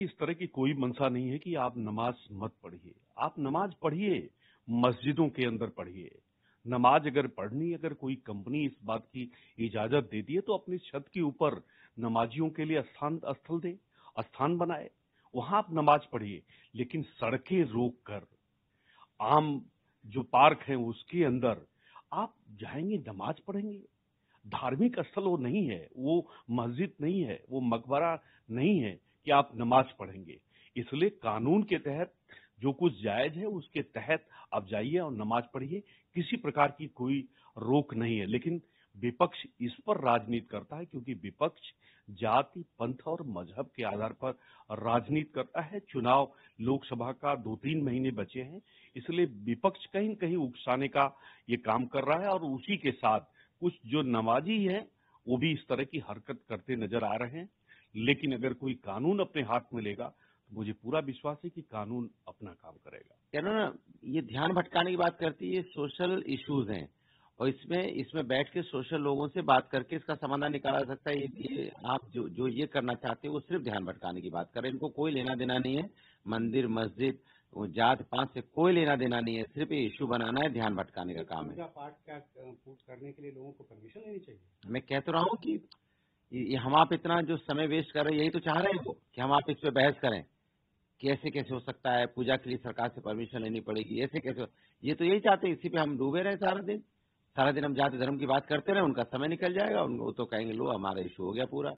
इस तरह की कोई मंशा नहीं है कि आप नमाज़ मत पढ़िए। आप नमाज़ पढ़िए, मस्जिदों के अंदर पढ़िए। नमाज़ अगर पढ़नी, अगर कोई कंपनी इस बात की इजाज़त देती है तो अपनी छत के ऊपर नमाजियों के लिए स्थान, स्थल दे, स्थान बनाए। वहाँ आप नमाज़ पढ़िए, लेकिन सड़कें रोक कर आम जो पार्क है उसके अंदर आप जाएँगे, नमाज़ पढ़ेंगे। धार्मिक स्थल वो नहीं है, वो मस्जिद नहीं है, वो मकबरा नहीं है। कि आप नमाज़ पढ़ेंगे। इसलिए कानून के तहत जो कुछ जायज़ है, उसके तहत आप जाइए और नमाज़ पढ़िए। किसी प्रकार की कोई रोक नहीं है। लेकिन विपक्ष इस पर राजनीति करता है क्योंकि विपक्ष जाति, पंथ और मज़हब के आधार पर राजनीति करता है। चुनाव लोकसभा का दो तीन महीने बचे हैं। इसलिए विपक्ष कहीं न कहीं उकसाने का ये काम कर रहा है और उसी के साथ कुछ जो नमाजी हैं, वो भी इस तरह की हरकत करते नज़र आ रहे हैं। लेकिन अगर कोई कानून अपने हाथ में लेगा तो मुझे पूरा विश्वास है कि कानून अपना काम करेगा। कहना ना ये ध्यान भटकाने की बात करती है ये सोशल इश्यूज़ हैं। और इसमें इसमें बैठ के सोशल लोगों से बात करके इसका समाधान निकाला जा सकता है ये, आप जो जो ये करना चाहते हैं वो सिर्फ़ ध्यान भटकाने की बात कर। रहे इनको कोई लेना देना नहीं है। मंदिर मस्जिद जात पात से कोई लेना देना नहीं है। सिर्फ़ ये इशू बनाना है ध्यान भटकाने का काम है। पूजा पाठ का करने के लिए लोगों को परमिशन लेनी चाहिए। मैं कह तो रहा हूँ कि ये हम आप इतना जो समय वेस्ट कर रहे हैं, यही तो चाह रहे हैं वो, कि हम आप इस पे बहस करें। कि ऐसे कैसे हो सकता है, पूजा के लिए सरकार से परमिशन लेनी पड़ेगी, ऐसे कैसे हो? ये तो यही चाहते हैं, इसी पे हम डूबे रहे सारा दिन। सारा दिन हम जाति धर्म की बात करते रहे, उनका समय निकल जाएगा, उनको तो कहेंगे, लो, हमारा इशू हो गया पूरा।